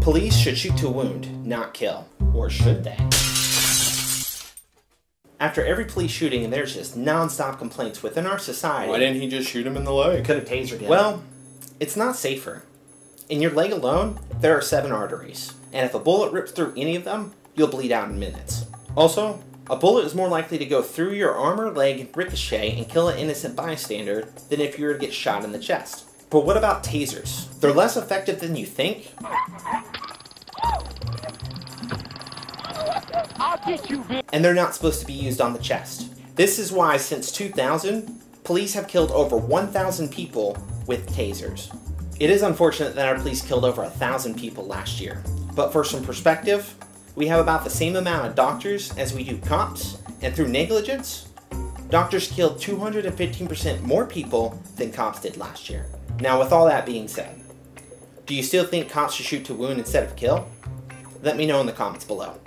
Police should shoot to wound, not kill. Or should they? After every police shooting, there's just non-stop complaints within our society. Why didn't he just shoot him in the leg? Could have tasered him. Well, it's not safer. In your leg alone, there are seven arteries, and if a bullet rips through any of them, you'll bleed out in minutes. Also, a bullet is more likely to go through your arm or leg, ricochet, and kill an innocent bystander than if you were to get shot in the chest. But what about tasers? They're less effective than you think? And they're not supposed to be used on the chest. This is why, since 2000, police have killed over 1,000 people with tasers. It is unfortunate that our police killed over a thousand people last year. But for some perspective, we have about the same amount of doctors as we do cops, and through negligence, doctors killed 215% more people than cops did last year. Now, with all that being said, do you still think cops should shoot to wound instead of kill? Let me know in the comments below.